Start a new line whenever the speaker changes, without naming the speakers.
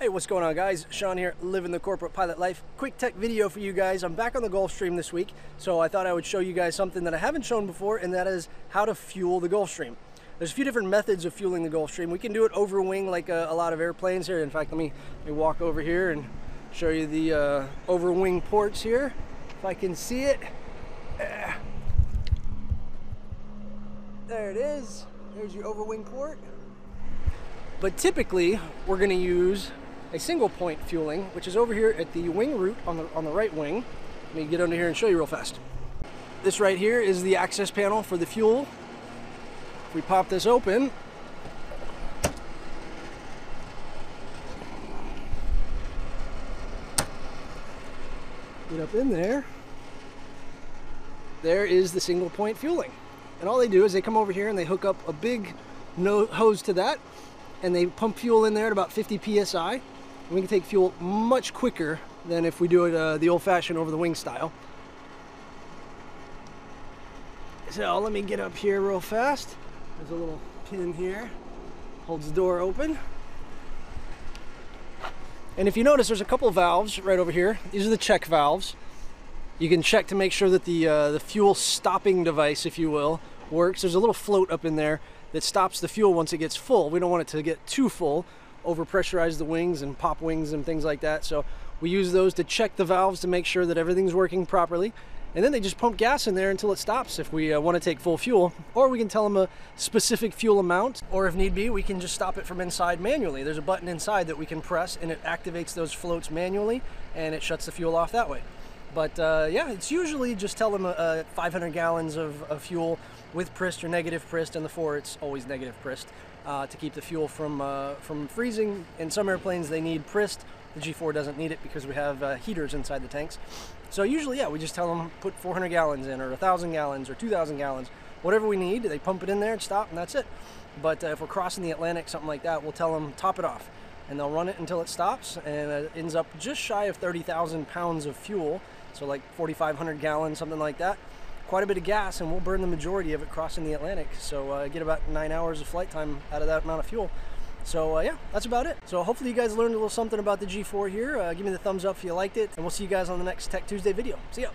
Hey, what's going on guys? Sean here, living the corporate pilot life. Quick tech video for you guys. I'm back on the Gulfstream this week, so I thought I would show you guys something that I haven't shown before, and that is how to fuel the Gulfstream. There's a few different methods of fueling the Gulfstream. We can do it over wing like a, a lot of airplanes here. In fact, let me, let me walk over here and show you the uh, over wing ports here, if I can see it. There it is. There's your over wing port. But typically, we're going to use a single point fueling, which is over here at the wing root on the, on the right wing. Let me get under here and show you real fast. This right here is the access panel for the fuel. If we pop this open, get up in there, there is the single point fueling. And all they do is they come over here and they hook up a big no hose to that and they pump fuel in there at about 50 psi we can take fuel much quicker than if we do it uh, the old-fashioned over the wing style. So let me get up here real fast. There's a little pin here, holds the door open. And if you notice, there's a couple valves right over here. These are the check valves. You can check to make sure that the, uh, the fuel stopping device, if you will, works. There's a little float up in there that stops the fuel once it gets full. We don't want it to get too full overpressurize the wings and pop wings and things like that. So we use those to check the valves to make sure that everything's working properly. And then they just pump gas in there until it stops if we uh, want to take full fuel. Or we can tell them a specific fuel amount. Or if need be, we can just stop it from inside manually. There's a button inside that we can press and it activates those floats manually and it shuts the fuel off that way. But uh, yeah, it's usually just tell them uh, 500 gallons of, of, fuel with Prist or negative Prist, and the four it's always negative Prist uh, to keep the fuel from uh, from freezing. In some airplanes they need Prist. The G4 doesn't need it because we have uh, heaters inside the tanks. So usually, yeah, we just tell them put 400 gallons in, or 1,000 gallons, or 2,000 gallons, whatever we need. They pump it in there and stop, and that's it. But uh, if we're crossing the Atlantic, something like that, we'll tell them top it off and they'll run it until it stops and it ends up just shy of 30,000 pounds of fuel so like 4,500 gallons, something like that. Quite a bit of gas, and we'll burn the majority of it crossing the Atlantic. So uh, get about nine hours of flight time out of that amount of fuel. So uh, yeah, that's about it. So hopefully you guys learned a little something about the G4 here. Uh, give me the thumbs up if you liked it, and we'll see you guys on the next Tech Tuesday video. See ya.